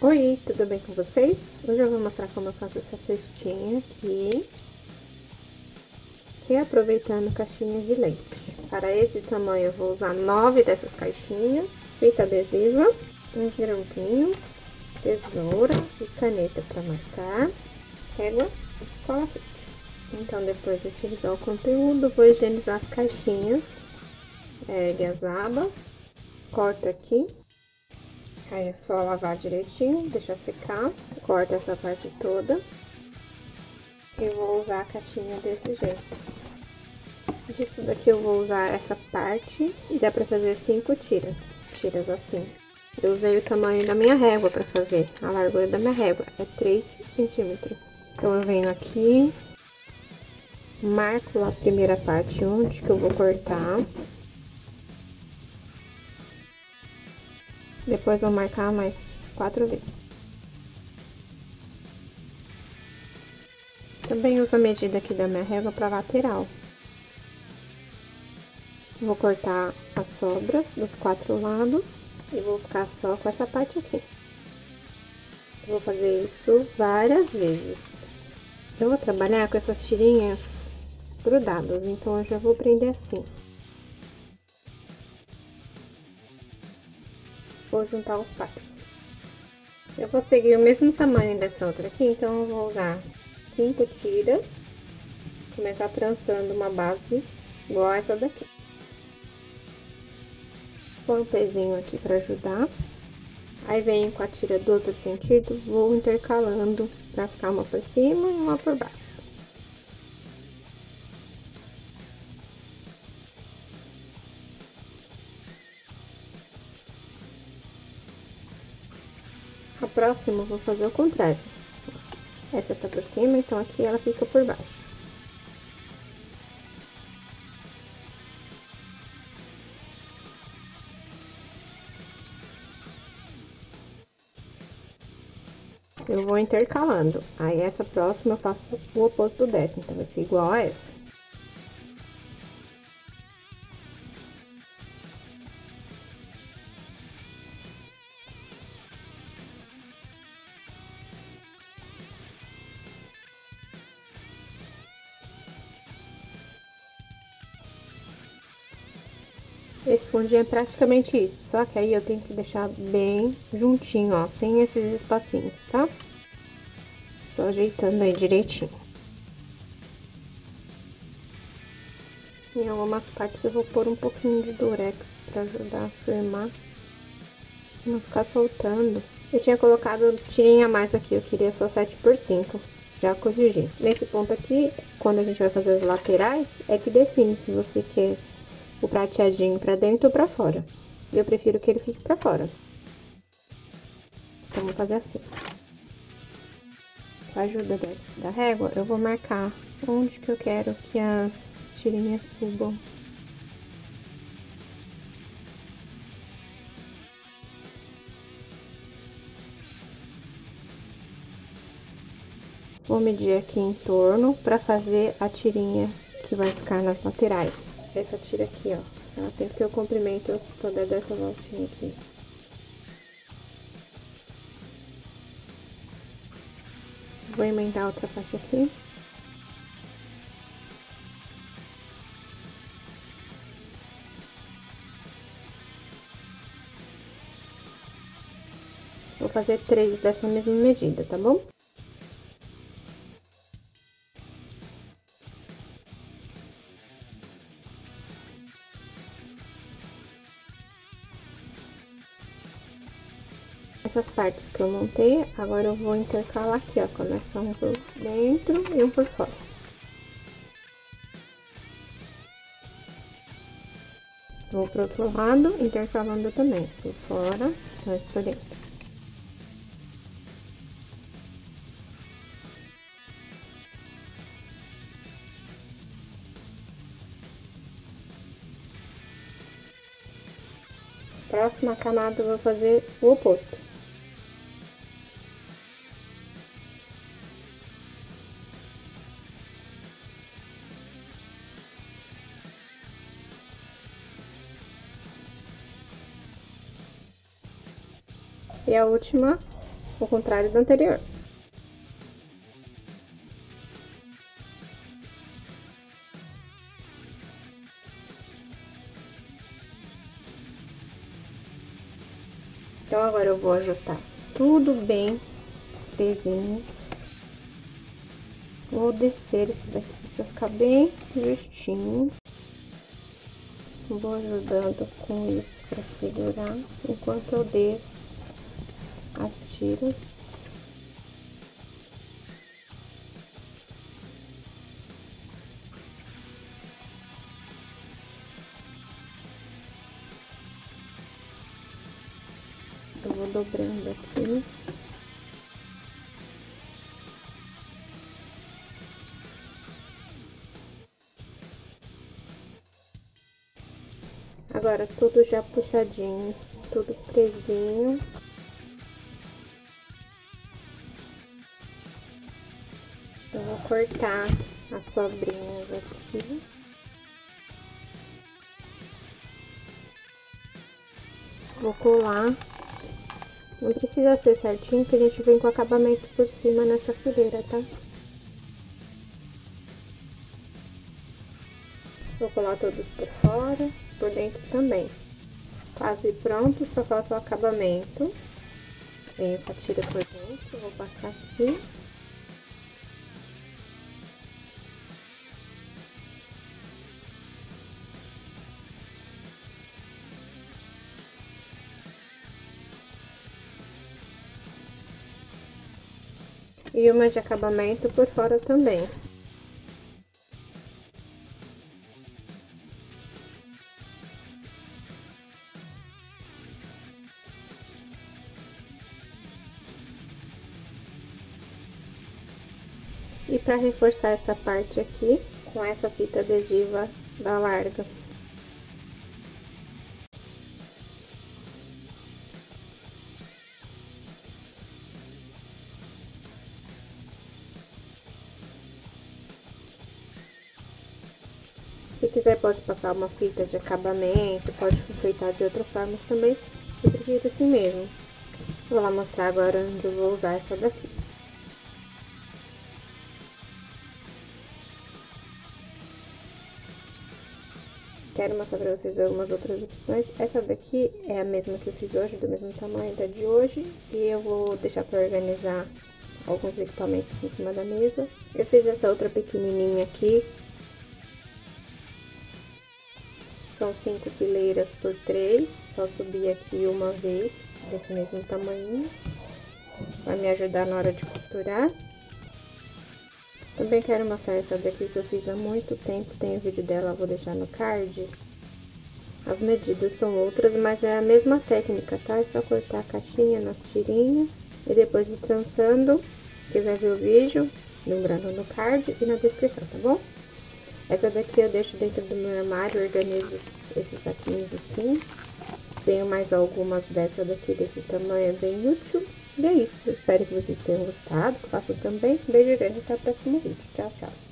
Oi, tudo bem com vocês? Hoje eu vou mostrar como eu faço essa cestinha aqui. Reaproveitando caixinhas de leite. Para esse tamanho eu vou usar nove dessas caixinhas, fita adesiva, uns grampinhos, tesoura e caneta para marcar, régua e cola quente. Então, depois de utilizar o conteúdo, vou higienizar as caixinhas, ergue as abas, corta aqui Aí é só lavar direitinho, deixar secar, corta essa parte toda. Eu vou usar a caixinha desse jeito. Disso daqui eu vou usar essa parte e dá pra fazer cinco tiras, tiras assim. Eu usei o tamanho da minha régua pra fazer, a largura da minha régua é 3 centímetros. Então eu venho aqui, marco a primeira parte onde que eu vou cortar. Depois vou marcar mais quatro vezes. Também uso a medida aqui da minha régua para lateral. Vou cortar as sobras dos quatro lados e vou ficar só com essa parte aqui. Vou fazer isso várias vezes. Eu vou trabalhar com essas tirinhas grudadas, então eu já vou prender assim. Vou juntar os pares. Eu vou seguir o mesmo tamanho dessa outra aqui, então eu vou usar cinco tiras, começar trançando uma base igual essa daqui. Põe um pezinho aqui para ajudar. Aí venho com a tira do outro sentido, vou intercalando para ficar uma por cima e uma por baixo. Eu vou fazer o contrário. Essa tá por cima, então aqui ela fica por baixo. Eu vou intercalando. Aí, essa próxima eu faço o oposto dessa, então vai ser igual a essa. Esse fundinho é praticamente isso, só que aí eu tenho que deixar bem juntinho, ó, sem esses espacinhos, tá? Só ajeitando aí direitinho. Em algumas partes eu vou pôr um pouquinho de durex pra ajudar a firmar. Não ficar soltando. Eu tinha colocado tirinha a mais aqui, eu queria só 7 por 5 já corrigi. Nesse ponto aqui, quando a gente vai fazer as laterais, é que define se você quer o prateadinho pra dentro ou pra fora. Eu prefiro que ele fique pra fora. Então, vou fazer assim. Com a ajuda da, da régua, eu vou marcar onde que eu quero que as tirinhas subam. Vou medir aqui em torno para fazer a tirinha que vai ficar nas laterais essa tira aqui, ó. Ela tem que ter o comprimento pra poder dar essa voltinha aqui. Vou emendar outra parte aqui. Vou fazer três dessa mesma medida, tá bom? Essas partes que eu montei, agora eu vou intercalar aqui, ó, começa um por dentro e um por fora. Vou pro outro lado, intercalando também, por fora, mais por dentro. Próxima camada eu vou fazer o oposto. E a última o contrário do anterior. Então, agora eu vou ajustar tudo bem presinho. Vou descer isso daqui pra ficar bem justinho. Vou ajudando com isso pra segurar enquanto eu desço as tiras. Eu vou dobrando aqui. Agora, tudo já puxadinho, tudo presinho. Cortar as sobrinhas aqui. Vou colar não precisa ser certinho, que a gente vem com acabamento por cima nessa fileira, tá? Vou colar todos por fora, por dentro também. Quase pronto, só falta o acabamento. Venho com a tira por dentro, vou passar aqui. E uma de acabamento por fora também. E para reforçar essa parte aqui, com essa fita adesiva da larga. Se quiser, pode passar uma fita de acabamento, pode enfeitar de outras formas também. Eu prefiro assim mesmo. Vou lá mostrar agora onde eu vou usar essa daqui. Quero mostrar pra vocês algumas outras opções. Essa daqui é a mesma que eu fiz hoje, do mesmo tamanho da de hoje. E eu vou deixar pra organizar alguns equipamentos em cima da mesa. Eu fiz essa outra pequenininha aqui, São cinco fileiras por três, só subir aqui uma vez, desse mesmo tamanho. Vai me ajudar na hora de costurar. Também quero mostrar essa daqui que eu fiz há muito tempo, tem o vídeo dela, vou deixar no card. As medidas são outras, mas é a mesma técnica, tá? É só cortar a caixinha nas tirinhas e depois ir trançando. Quiser ver o vídeo, lembrando no card e na descrição, tá bom? Essa daqui eu deixo dentro do meu armário, organizo esses saquinhos assim. Tenho mais algumas dessa daqui, desse tamanho, é bem útil. E é isso, espero que vocês tenham gostado, que façam também. Beijo grande, até o próximo vídeo. Tchau, tchau.